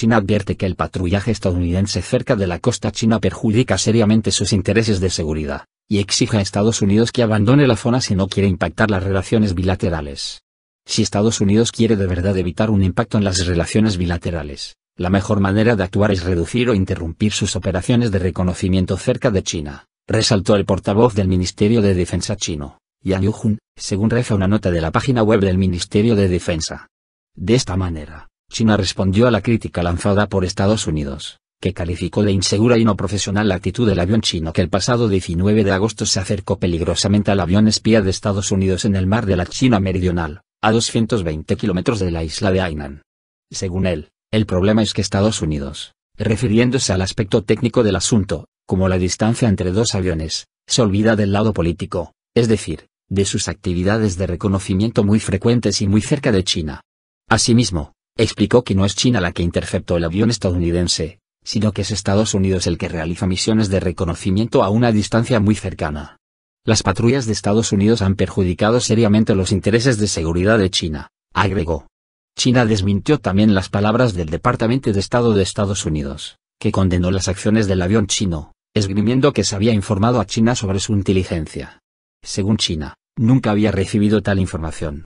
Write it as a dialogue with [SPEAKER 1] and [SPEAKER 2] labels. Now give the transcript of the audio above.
[SPEAKER 1] China advierte que el patrullaje estadounidense cerca de la costa china perjudica seriamente sus intereses de seguridad, y exige a Estados Unidos que abandone la zona si no quiere impactar las relaciones bilaterales. Si Estados Unidos quiere de verdad evitar un impacto en las relaciones bilaterales, la mejor manera de actuar es reducir o interrumpir sus operaciones de reconocimiento cerca de China, resaltó el portavoz del Ministerio de Defensa chino, Yang Yujun, según reza una nota de la página web del Ministerio de Defensa. De esta manera, China respondió a la crítica lanzada por Estados Unidos, que calificó de insegura y no profesional la actitud del avión chino que el pasado 19 de agosto se acercó peligrosamente al avión espía de Estados Unidos en el mar de la China Meridional, a 220 kilómetros de la isla de Hainan. Según él, el problema es que Estados Unidos, refiriéndose al aspecto técnico del asunto, como la distancia entre dos aviones, se olvida del lado político, es decir, de sus actividades de reconocimiento muy frecuentes y muy cerca de China. Asimismo, explicó que no es China la que interceptó el avión estadounidense, sino que es Estados Unidos el que realiza misiones de reconocimiento a una distancia muy cercana. Las patrullas de Estados Unidos han perjudicado seriamente los intereses de seguridad de China, agregó. China desmintió también las palabras del Departamento de Estado de Estados Unidos, que condenó las acciones del avión chino, esgrimiendo que se había informado a China sobre su inteligencia. Según China, nunca había recibido tal información.